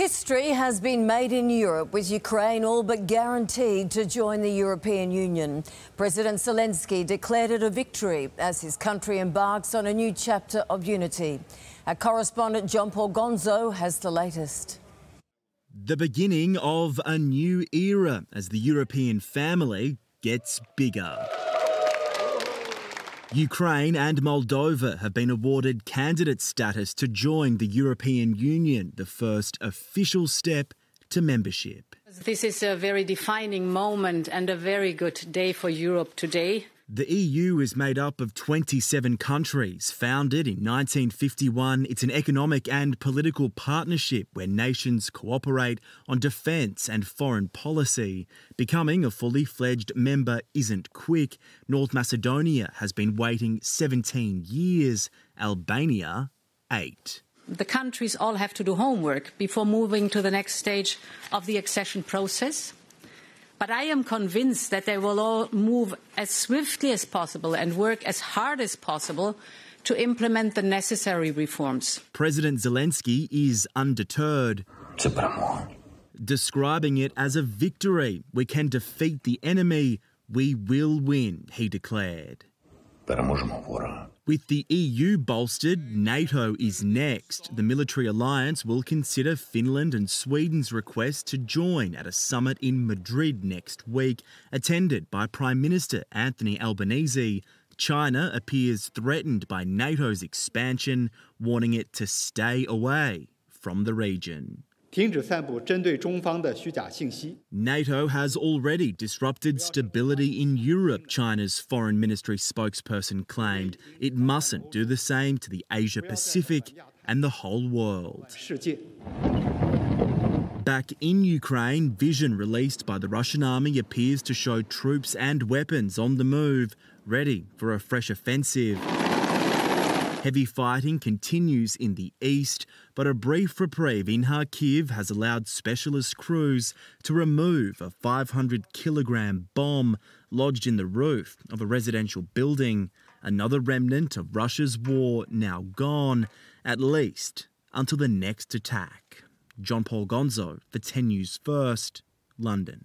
History has been made in Europe with Ukraine all but guaranteed to join the European Union. President Zelensky declared it a victory as his country embarks on a new chapter of unity. Our correspondent John Paul Gonzo has the latest. The beginning of a new era as the European family gets bigger. Ukraine and Moldova have been awarded candidate status to join the European Union, the first official step to membership. This is a very defining moment and a very good day for Europe today. The EU is made up of 27 countries. Founded in 1951, it's an economic and political partnership where nations cooperate on defence and foreign policy. Becoming a fully fledged member isn't quick. North Macedonia has been waiting 17 years, Albania, 8 the countries all have to do homework before moving to the next stage of the accession process. But I am convinced that they will all move as swiftly as possible and work as hard as possible to implement the necessary reforms. President Zelensky is undeterred. Describing it as a victory. We can defeat the enemy. We will win, he declared. With the EU bolstered, NATO is next. The military alliance will consider Finland and Sweden's request to join at a summit in Madrid next week, attended by Prime Minister Anthony Albanese. China appears threatened by NATO's expansion, warning it to stay away from the region. NATO has already disrupted stability in Europe, China's foreign ministry spokesperson claimed. It mustn't do the same to the Asia Pacific and the whole world. Back in Ukraine, vision released by the Russian army appears to show troops and weapons on the move, ready for a fresh offensive. Heavy fighting continues in the east, but a brief reprieve in Kharkiv has allowed specialist crews to remove a 500 kilogram bomb lodged in the roof of a residential building. Another remnant of Russia's war now gone, at least until the next attack. John Paul Gonzo for 10 News First, London.